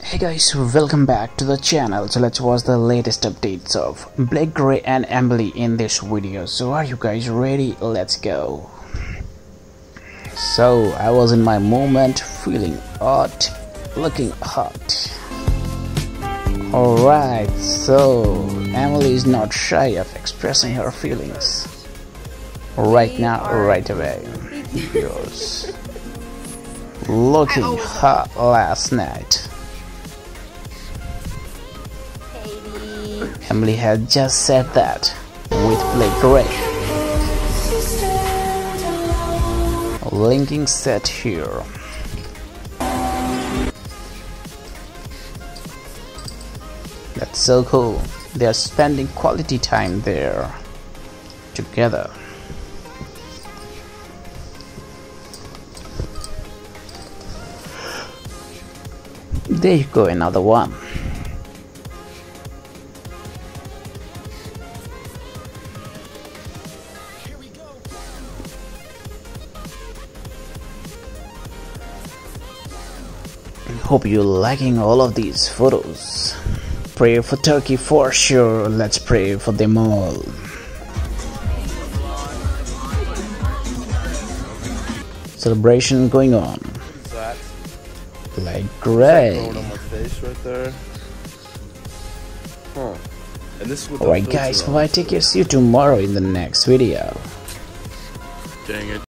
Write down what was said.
Hey guys, welcome back to the channel. So let's watch the latest updates of Blake Gray and Amelie in this video. So are you guys ready? Let's go. So I was in my moment, feeling hot, looking hot. Alright, so Amelie is not shy of expressing her feelings. Right now, right away. Yours. Looking hot last night. Amelie had just said that with Blake Gray. Linking set here. That's so cool. They are spending quality time there together. There you go, another one. Hope you're liking all of these photos. Pray for Turkey for sure. Let's pray for them all. Celebration going on. Like gray. Going on my face right. Huh. And this is what Alright guys, bye take care. See you tomorrow in the next video. Dang it.